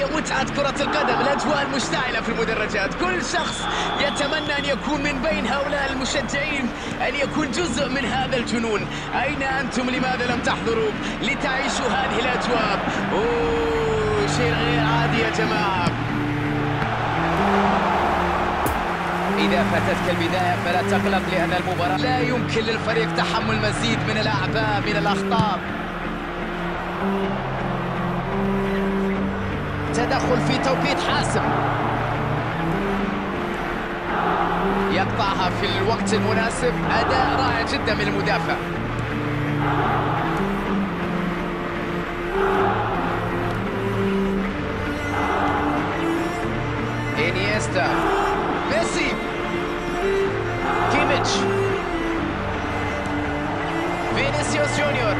هي متعة كرة القدم. الأجواء المشتعلة في المدرجات. كل شخص يتمنى أن يكون من بين هؤلاء المشجعين أن يكون جزء من هذا الجنون. أين أنتم؟ لماذا لم تحضروا لتعيشوا هذه الأجواء؟ أوه شيء غير عادي يا جماعة. إذا فاتتك البداية فلا تقلق لأن المباراة لا يمكن للفريق تحمل مزيد من الأعباء من الأخطاء. تدخل في توقيت حاسم. يقطعها في الوقت المناسب. أداء رائع جدا من المدافع. إنيستا. ميسي. كيميتش. فينيسيوس جونيور.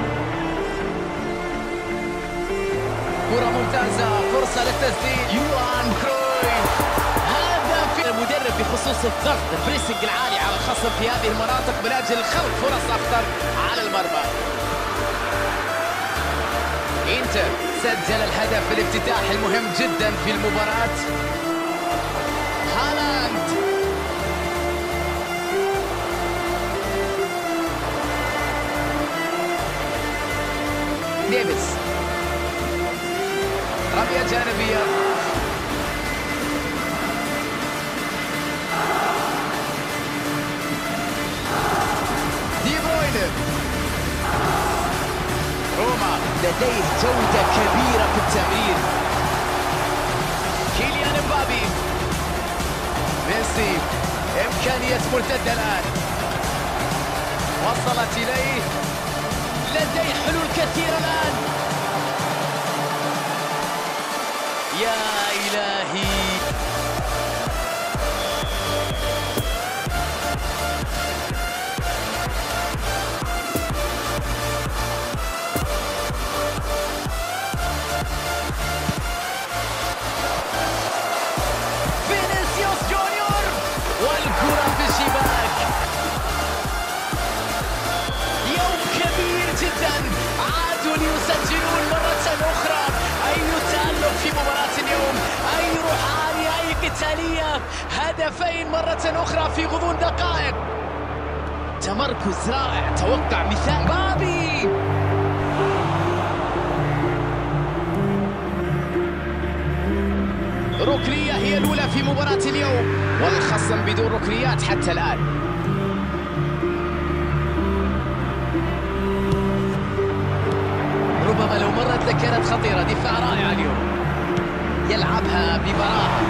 كرة ممتازة. فرصة للتسديد. يوان كرويف هذا في المدرب بخصوص الضغط ال pressing العالي على الخصم في هذه المناطق من أجل خلق فرص أخطر على المرمى. إنتر سجل الهدف الافتتاحي المهم جدا في المباراة. هالاند. ديفيس رمية جانبية. دي بروين روما. لديه جودة كبيرة في التمرير كيليان امبابي ميسي. إمكانية مرتدة الآن. وصلت إليه. لديه حلول كثيرة الآن. يا إلهي هدفين مرة أخرى في غضون دقائق. تمركز رائع. توقع مثال. بابي! ركنية هي الأولى في مباراة اليوم والخصم بدون ركنيات حتى الآن. ربما لو مرت لكانت خطيرة. دفاع رائع اليوم. يلعبها ببراعة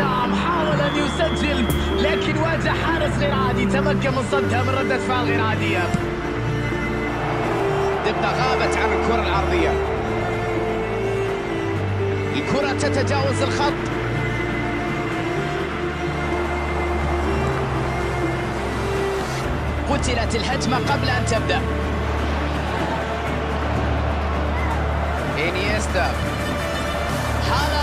نعم حاول أن يسجل لكن واجه حارس غير عادي تمكن من صدها من ردة فعل غير عادية دقة غابت عن الكرة العرضية. الكرة تتجاوز الخط. قتلت الهجمة قبل أن تبدأ. إنيستا. هالاند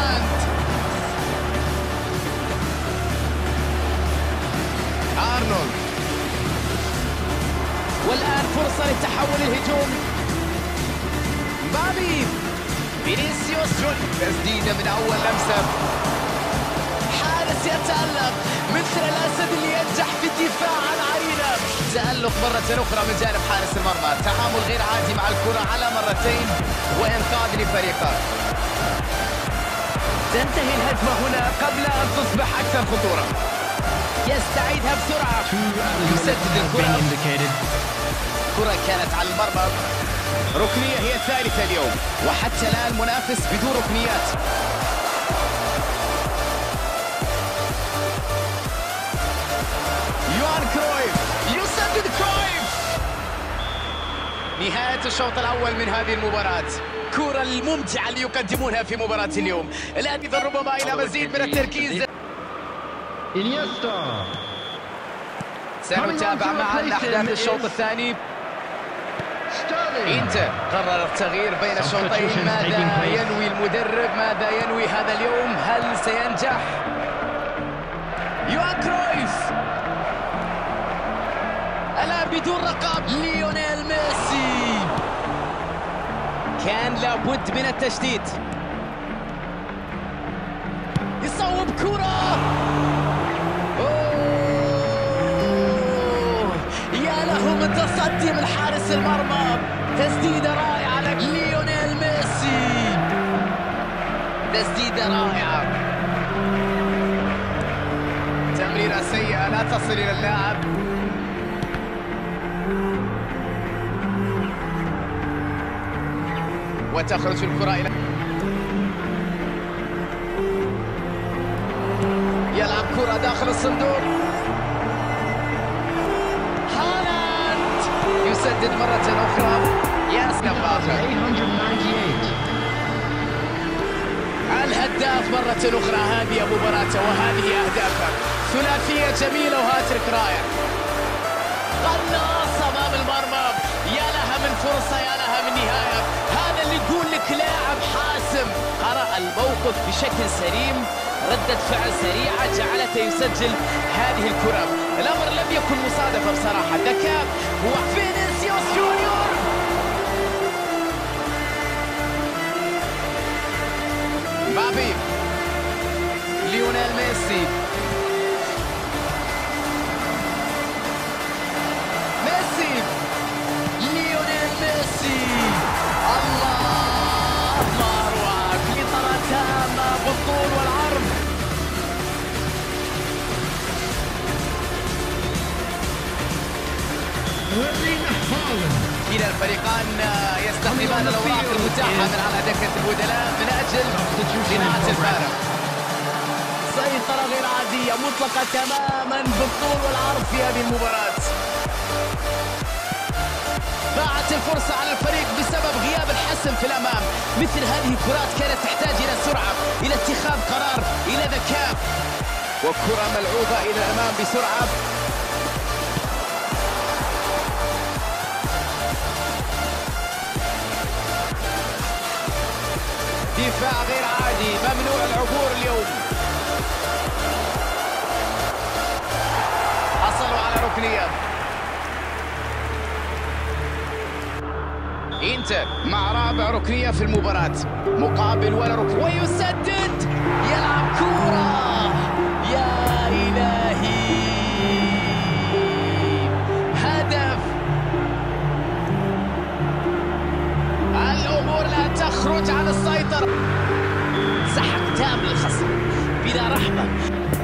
أرنولد. والآن فرصة للتحول الهجوم. مبابي فينيسيوس جونيور تسديدة من أول لمسة. حارس يتألق. مثل الأسد اللي ينجح في الدفاع عن عرينة تألق مرة أخرى من جانب حارس المرمى. تعامل غير عادي مع الكرة على مرتين وإنقاذ لفريقه. تنتهي الهجمة هنا قبل أن تصبح أكثر خطورة. يستعيدها بسرعة. يسدد الكرة. كرة كانت على المرمى. ركنية هي الثالثة اليوم. وحتى الآن منافس بدون ركنيات. يوان كرويف. يسدد كرويف. نهاية الشوط الأول من هذه المباراة. كرة الممتعة اللي يقدمونها في مباراة اليوم. الآن إذا ربما إلى مزيد من التركيز. إنيستا. سنتابع معا أحداث الشوط الثاني. إنتر قرر التغيير بين الشوطين. ماذا ينوي المدرب؟ ماذا ينوي هذا اليوم؟ هل سينجح؟ يوان كرويف. الان بدون رقم ليونيل ميسي. كان لابد من التشديد. يصوب كرة. من تصدي من حارس المرمى. تسديدة رائعة لك ليونيل ميسي. تسديدة رائعة تمريرة سيئة لا تصل إلى اللاعب. وتخرج الكرة إلى يلعب كرة داخل الصندوق. يسدد مرة أخرى. ياسر باخر 898. الهداف مرة أخرى. هذه مباراته وهذه أهدافه. ثلاثية جميلة وهاتريك رائع. قناص أمام المرمى. يا لها من فرصة يا لها من نهاية. هذا اللي يقول لك لاعب حاسم. قرأ الموقف بشكل سليم. ردة فعل سريعة جعلته يسجل هذه الكرة. الأمر لم يكن مصادفة بصراحة. ذكاء. هو مبابي ليونيل ميسي ميسي ليونيل ميسي الله ما اروع سيطرة تامة بالطول والعرض. كلا الفريقان يستخدمان الاوراق المتاحة من على دكه البدلاء من أجل صناعه الفارق سيطره غير عاديه مطلقة تماما بالطول والعرض في هذه المباراة. ضاعت الفرصة على الفريق بسبب غياب الحسم في الأمام. مثل هذه الكرات كانت تحتاج إلى سرعة إلى اتخاذ قرار إلى ذكاء. وكرة ملعوبة إلى الأمام بسرعة. دفاع غير عادي ممنوع العبور اليوم. حصلوا على ركنية. إنتر مع رابع ركنية في المباراة مقابل ولا ركن ويسدد! للخصم بلا رحمة.